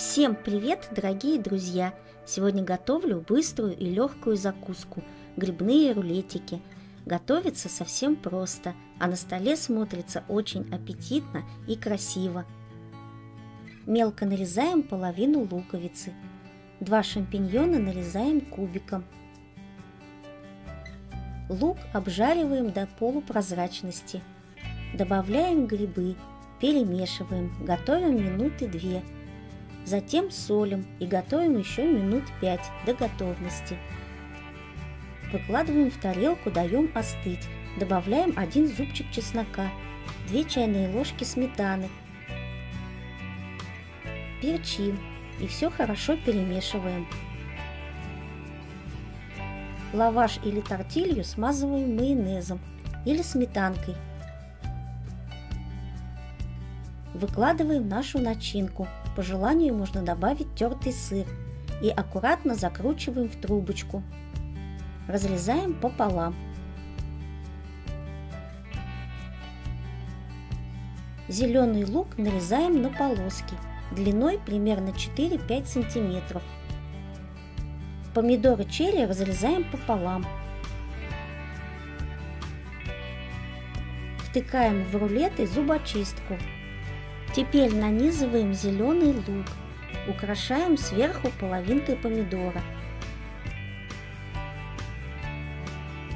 Всем привет, дорогие друзья! Сегодня готовлю быструю и легкую закуску – грибные рулетики. Готовится совсем просто, а на столе смотрится очень аппетитно и красиво. Мелко нарезаем половину луковицы. Два шампиньона нарезаем кубиком. Лук обжариваем до полупрозрачности. Добавляем грибы, перемешиваем, готовим минуты две – Затем солим и готовим еще минут 5 до готовности. Выкладываем в тарелку, даем остыть. Добавляем один зубчик чеснока, 2 чайные ложки сметаны. Перчим и все хорошо перемешиваем. Лаваш или тортилью смазываем майонезом или сметанкой. Выкладываем нашу начинку – по желанию можно добавить тертый сыр и аккуратно закручиваем в трубочку. Разрезаем пополам. Зеленый лук нарезаем на полоски длиной примерно 4-5 сантиметров. Помидоры черри разрезаем пополам. Втыкаем в рулеты зубочистку Теперь нанизываем зеленый лук, украшаем сверху половинкой помидора.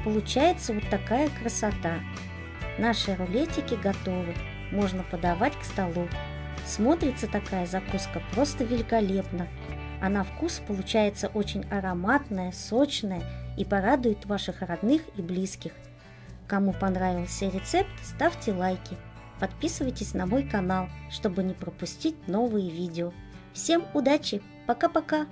Получается вот такая красота. Наши рулетики готовы, можно подавать к столу. Смотрится такая закуска просто великолепно. А на вкус получается очень ароматная, сочная и порадует ваших родных и близких. Кому понравился рецепт, ставьте лайки. Подписывайтесь на мой канал, чтобы не пропустить новые видео. Всем удачи! Пока-пока!